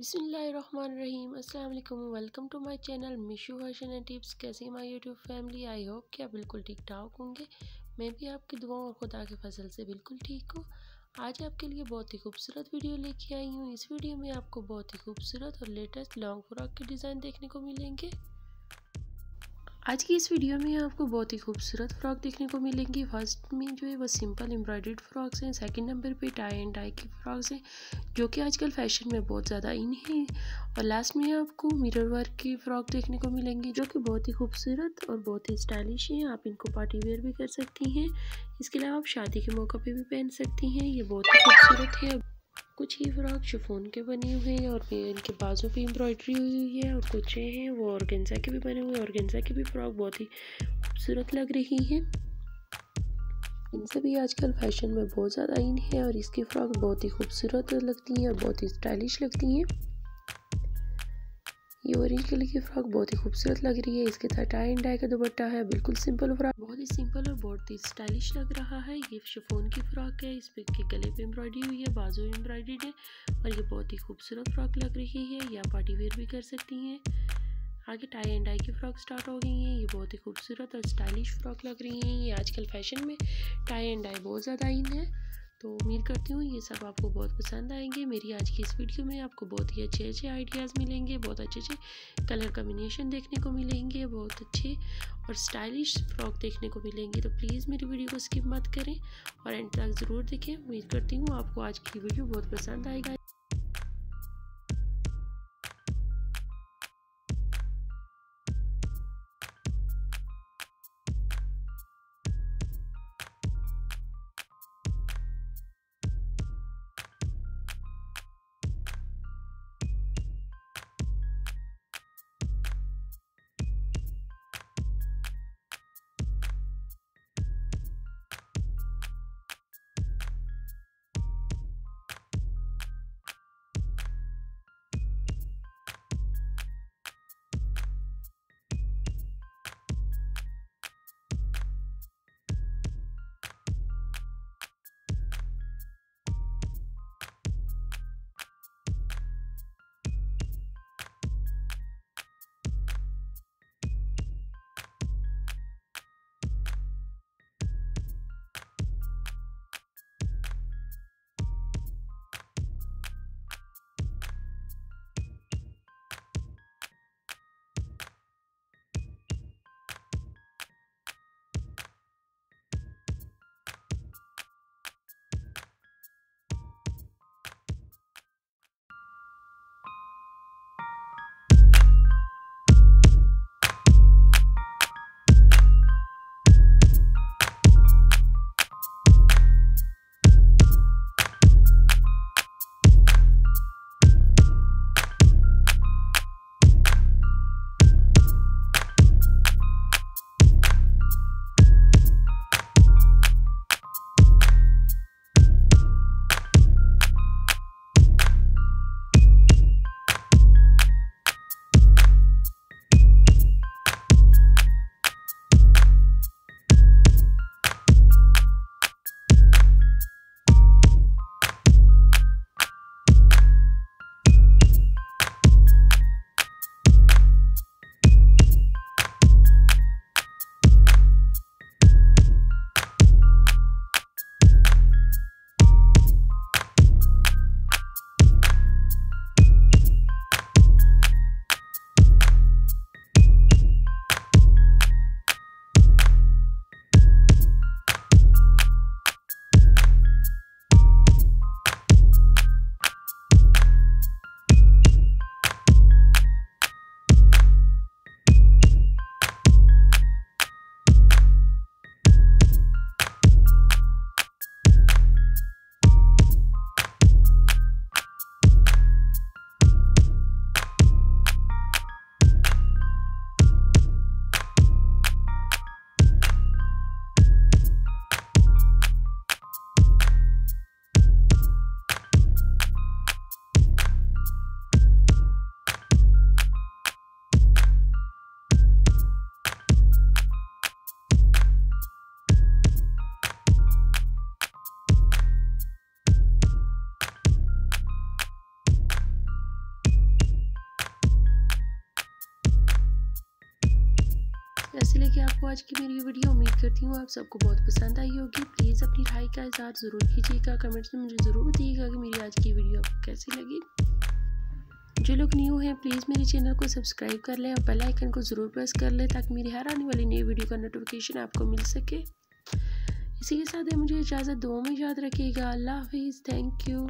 बिसमीम अल्लाम welcome to my channel Mishu fashion and tips. कैसे my YouTube family? I hope कि आप बिल्कुल ठीक ठाक होंगे। मैं भी आपकी दुआओं और खुदा के फ़सल से बिल्कुल ठीक हूँ। आज आपके लिए बहुत ही खूबसूरत वीडियो लेके आई हूँ। इस वीडियो में आपको बहुत ही खूबसूरत और लेटेस्ट लॉन्ग फ्रॉक के डिज़ाइन देखने को मिलेंगे। आज की इस वीडियो में आपको बहुत ही खूबसूरत फ्रॉक देखने को मिलेंगी। फ़र्स्ट में जो है, वो सिंपल एम्ब्रॉयड फ्रॉक्स हैं। सेकंड नंबर पे टाई एंड टाई की फ्रॉक्स हैं, जो कि आजकल फ़ैशन में बहुत ज़्यादा इन है। और लास्ट में आपको मिरर वर्क की फ़्रॉक देखने को मिलेंगी, जो कि बहुत ही खूबसूरत और बहुत ही स्टाइलिश हैं। आप इनको पार्टी वेयर भी कर सकती हैं। इसके अलावा आप शादी के मौके पर भी पहन सकती हैं। ये बहुत ही खूबसूरत है। कुछ ही फ्रॉक शिफोन के बने हुए हैं और इनके बाजू पे एम्ब्रॉयडरी हुई हुई है और कुछ हैं, वो ऑर्गेन्जा के भी बने हुए हैं। ऑर्गेन्जा की भी फ्रॉक बहुत ही खूबसूरत लग रही है। इनसे भी आजकल फ़ैशन में बहुत ज़्यादा इन है और इसकी फ़्रॉक बहुत ही खूबसूरत लगती हैं और बहुत ही स्टाइलिश लगती हैं। ये ऑरेंज कलर की फ्रॉक बहुत ही खूबसूरत लग रही है। इसके साथ टाई एंड डाई का दुपट्टा है। बिल्कुल सिंपल फ्रॉक बहुत ही सिंपल और बहुत ही स्टाइलिश लग रहा है। ये शिफोन की फ्रॉक है। इस पे के गले पे एम्ब्रॉयडरी हुई है, बाजू एम्ब्रॉयडरी है और ये बहुत ही खूबसूरत फ्रॉक लग रही है। या पार्टी वेयर भी कर सकती हैं। आगे टाई एंड डाई की फ्रॉक स्टार्ट हो गई हैं। ये बहुत ही खूबसूरत और स्टाइलिश फ्रॉक लग रही हैं। ये आजकल फ़ैशन में टाई एंड डाई बहुत ज़्यादा इन है। तो उम्मीद करती हूँ ये सब आपको बहुत पसंद आएँगे। मेरी आज की इस वीडियो में आपको बहुत ही अच्छे अच्छे आइडियाज़ मिलेंगे, बहुत अच्छे अच्छे कलर कम्बिनेशन देखने को मिलेंगे, बहुत अच्छे और स्टाइलिश फ्रॉक देखने को मिलेंगे। तो प्लीज़ मेरी वीडियो को स्किप मत करें और एंड तक ज़रूर देखें। उम्मीद करती हूँ आपको आज की वीडियो बहुत पसंद आएगा। ऐसे लेके आपको आज की मेरी वीडियो उम्मीद करती हूँ आप सबको बहुत पसंद आई होगी। प्लीज़ अपनी राय का इजहार ज़रूर कीजिएगा। कमेंट्स में मुझे ज़रूर बताइएगा कि मेरी आज की वीडियो आपको कैसी लगी। जो लोग न्यू हैं प्लीज़ मेरे चैनल को सब्सक्राइब कर लें और बेल आइकन को ज़रूर प्रेस कर लें ताकि मेरी हर आने वाली नई वीडियो का नोटिफिकेशन आपको मिल सके। इसी के साथ मुझे इजाज़त दो में याद रखिएगा। अल्लाह हाफिज़। Thank you